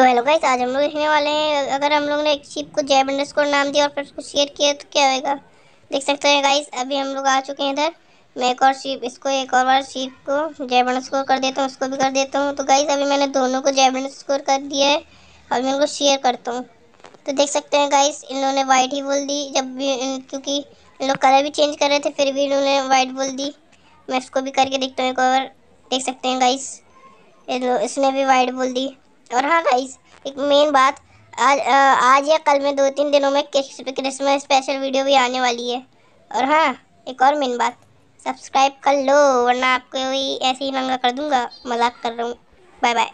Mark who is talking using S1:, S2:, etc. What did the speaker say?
S1: तो hello guys आज हम लोग देखने वाले हैं। अगर हम लोग ने एक शिप को जैब अंडरस्कोर नाम दिया और फिर उसको शेयर किया तो क्या होएगा? देख सकते हैं गाइस अभी हम लोग आ चुके हैं इधर। मैं एक और शिप इसको एक और बार शिप को जैब अंडरस्कोर कर देता हूँ, उसको भी कर देता हूँ। तो गाइस अभी मैंने दोनों को जैब अंडरस्कोर कर दिया है। और मैं उनको शेयर करता हूँ। तो देख सकते हैं गाइस इन लोगों ने वाइट ही बोल दी। जब भी क्योंकि इन लोग कलर भी चेंज कर रहे थे, फिर भी इन्होंने वाइट बोल दी। मैं इसको भी करके देखता हूँ एक और देख सकते हैं गाइस इसने भी वाइट बोल दी। और हाँ गाइस एक मेन बात, आज आज या कल में दो तीन दिनों में क्रिसमस स्पेशल वीडियो भी आने वाली है। और हाँ एक और मेन बात सब्सक्राइब कर लो, वरना आपको ऐसे ही नंगा कर दूँगा, मज़ाक कर रहा हूँ। Bye bye